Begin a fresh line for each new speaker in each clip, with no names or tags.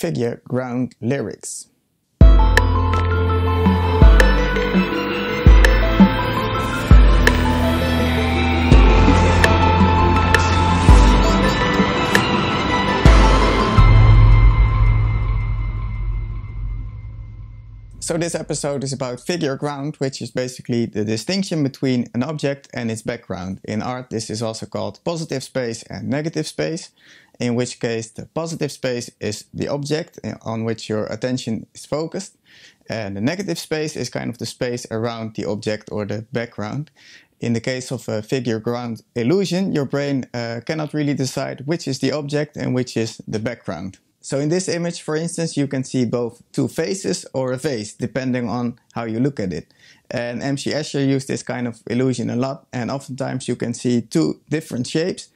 figure ground lyrics. So this episode is about figure ground, which is basically the distinction between an object and its background. In art, this is also called positive space and negative space, in which case the positive space is the object on which your attention is focused, and the negative space is kind of the space around the object or the background. In the case of a figure ground illusion, your brain uh, cannot really decide which is the object and which is the background. So in this image, for instance, you can see both two faces or a face, depending on how you look at it. And M.C. Escher used this kind of illusion a lot, and oftentimes you can see two different shapes,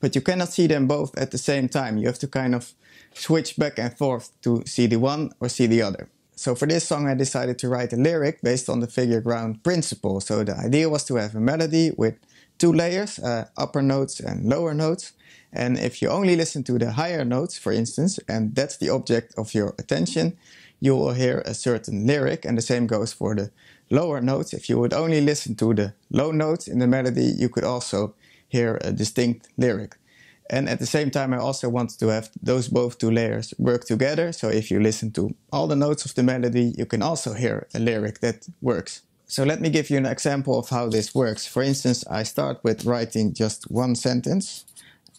but you cannot see them both at the same time. You have to kind of switch back and forth to see the one or see the other. So for this song, I decided to write a lyric based on the figure ground principle. So the idea was to have a melody with two layers, uh, upper notes and lower notes. And if you only listen to the higher notes, for instance, and that's the object of your attention, you will hear a certain lyric, and the same goes for the lower notes. If you would only listen to the low notes in the melody, you could also hear a distinct lyric. And at the same time, I also want to have those both two layers work together. So if you listen to all the notes of the melody, you can also hear a lyric that works. So let me give you an example of how this works. For instance, I start with writing just one sentence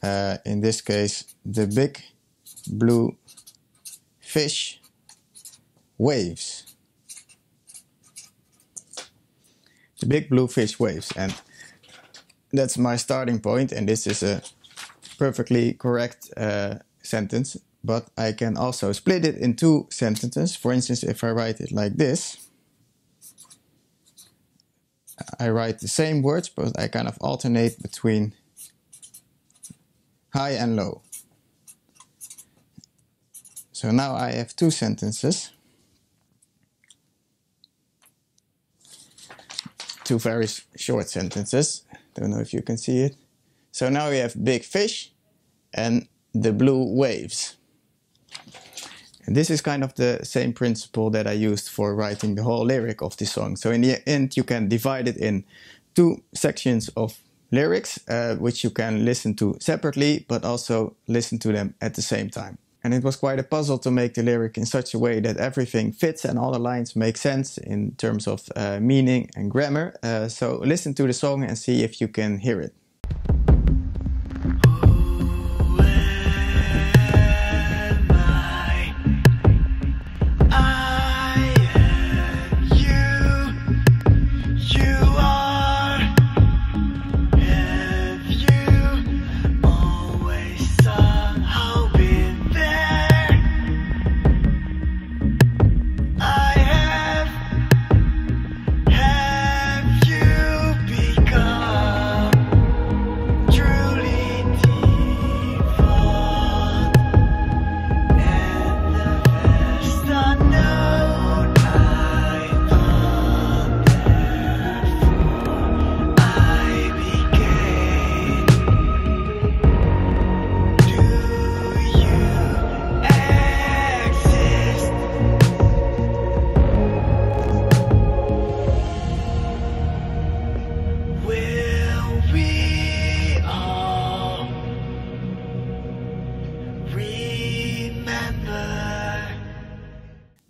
uh, in this case the big blue fish waves. The big blue fish waves and that's my starting point and this is a perfectly correct uh, sentence but I can also split it in two sentences. For instance, if I write it like this, I write the same words, but I kind of alternate between high and low. So now I have two sentences. Two very short sentences. Don't know if you can see it. So now we have big fish and the blue waves. And this is kind of the same principle that I used for writing the whole lyric of the song. So in the end, you can divide it in two sections of lyrics, uh, which you can listen to separately, but also listen to them at the same time. And it was quite a puzzle to make the lyric in such a way that everything fits and all the lines make sense in terms of uh, meaning and grammar. Uh, so listen to the song and see if you can hear it.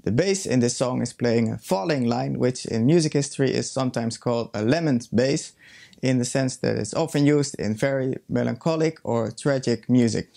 The bass in this song is playing a falling line, which in music history is sometimes called a lament bass, in the sense that it's often used in very melancholic or tragic music.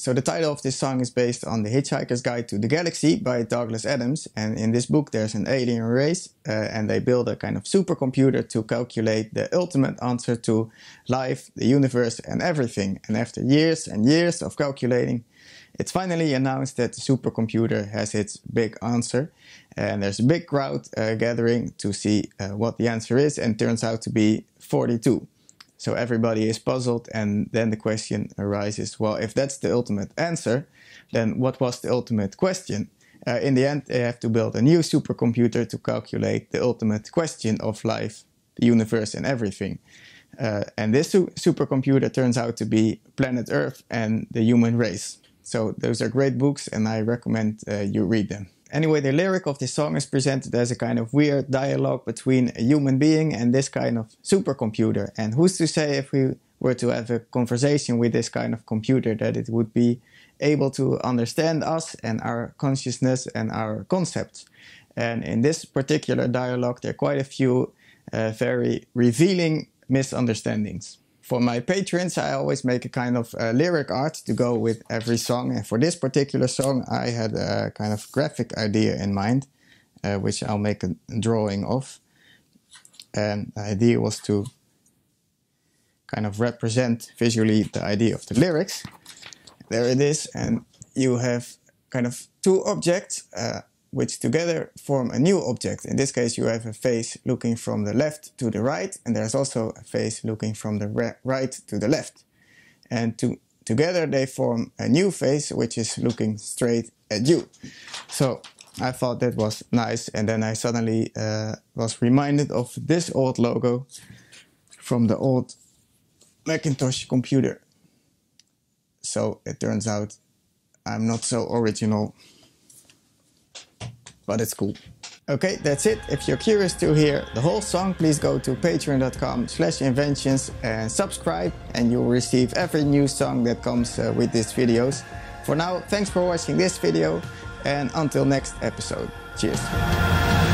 So the title of this song is based on The Hitchhiker's Guide to the Galaxy by Douglas Adams. And in this book, there's an alien race, uh, and they build a kind of supercomputer to calculate the ultimate answer to life, the universe, and everything. And after years and years of calculating, it's finally announced that the supercomputer has its big answer. And there's a big crowd uh, gathering to see uh, what the answer is, and turns out to be 42. So everybody is puzzled, and then the question arises well, if that's the ultimate answer, then what was the ultimate question? uh, in the end, they have to build a new supercomputer to calculate the ultimate question of life, the universe, and everything. Uh, and this su supercomputer turns out to be planet Earth and the human race. So those are great books, and I recommend uh, you read them. Anyway, the lyric of this song is presented as a kind of weird dialogue between a human being and this kind of supercomputer. And who's to say if we were to have a conversation with this kind of computer that it would be able to understand us and our consciousness and our concepts. And in this particular dialogue, there are quite a few uh, very revealing misunderstandings. For my patrons, I always make a kind of uh, lyric art to go with every song. And for this particular song, I had a kind of graphic idea in mind, uh, which I'll make a drawing of. And the idea was to kind of represent visually the idea of the lyrics. There it is, and you have kind of two objects uh, which together form a new object. In this case, you have a face looking from the left to the right, and there's also a face looking from the right to the left. And to, together they form a new face which is looking straight at you. So I thought that was nice, and then I suddenly uh, was reminded of this old logo from the old Macintosh computer. So it turns out I'm not so original, but it's cool. Okay, that's it. If you're curious to hear the whole song, please go to patreon.com slash inventions and subscribe and you'll receive every new song that comes uh, with these videos. For now, thanks for watching this video and until next episode. Cheers.